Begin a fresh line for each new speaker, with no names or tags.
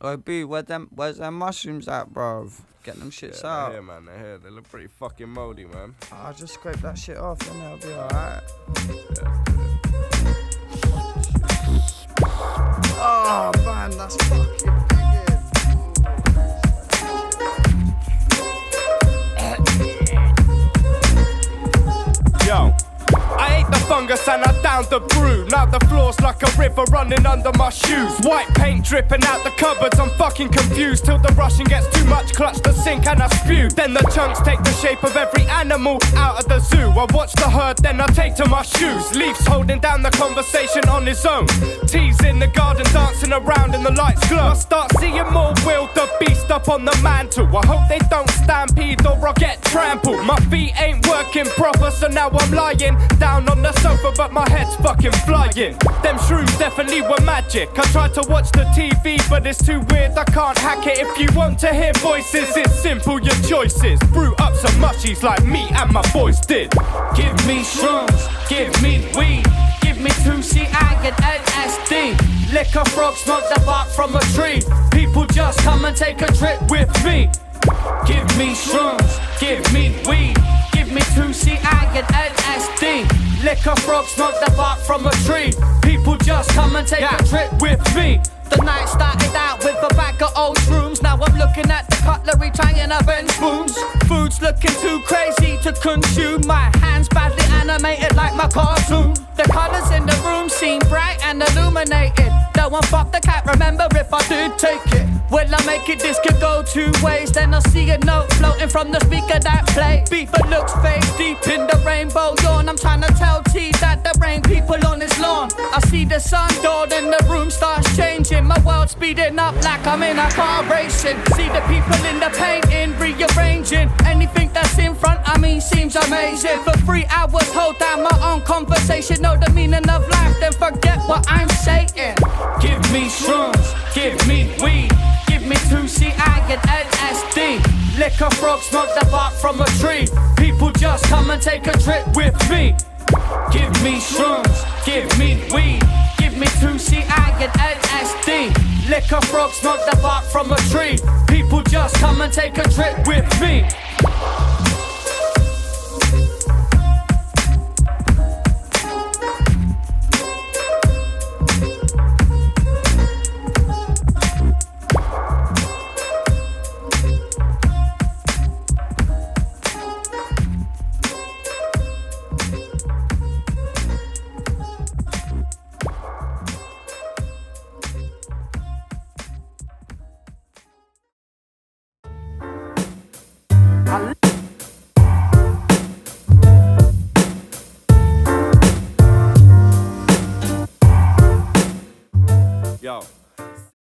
Oh, B, where them, where's them mushrooms at, bruv? Get them shits
Yeah,
out.
they're man. They're here. They look pretty fucking moldy, man.
I'll just scrape that shit off and it'll be alright.
Fungus and I downed the brew. Now the floor's like a river running under my shoes. White paint dripping out the cupboards. I'm fucking confused till the rushing gets too much. Clutch the sink and I spew. Then the chunks take the shape of every animal out of the zoo. I watch the herd, then I take to my shoes. Leafs holding down the conversation on his own. Teas in the garden dancing around in the lights glow. I start seeing more beast up on the mantle. I hope they don't stampede or I'll get trampled. My feet ain't working proper, so now I'm lying down on the sofa, but my head's fucking flying. Them shrooms definitely were magic. I tried to watch the TV, but it's too weird, I can't hack it. If you want to hear voices, it's simple, your choices. Brew up some mushies like me and my boys did.
Give me shrooms, give me weed, give me 2C, I get LSD. Lick a frog, smoke the bark from a tree. Come and take a trip with me. Give me shrooms, give me weed, give me 2C, I get LSD. Lick a frog, smoke the bark from a tree. People just come and take a trip with me. The night started out with a bag of old shrooms. Now I'm looking at the cutlery, trying to bend spoons. Food's looking too crazy to consume. My hands badly animated like my cartoon. The colors in the room seem bright and illuminated. No one fucked the cat, remember if I did take it. Will I make it? This could go two ways. Then I see a note floating from the speaker that play. Beef it looks fake, deep in the rainbow yawn. I'm trying to tell T that the rain people on his lawn. I see the sun dawn and the room starts changing. My world speeding up like I'm in a car racing. See the people in the painting, rearranging. Anything that's in front of me seems amazing. For three hours, hold down my own conversation. Know the meaning of life, then forget what I'm saying. Lick a frog, smoke the bark from a tree. People just come and take a trip with me. Give me shrooms, give me weed, give me 2C, I get LSD. Lick a frog, smoke the bark from a tree. People just come and take a trip with me. Yo.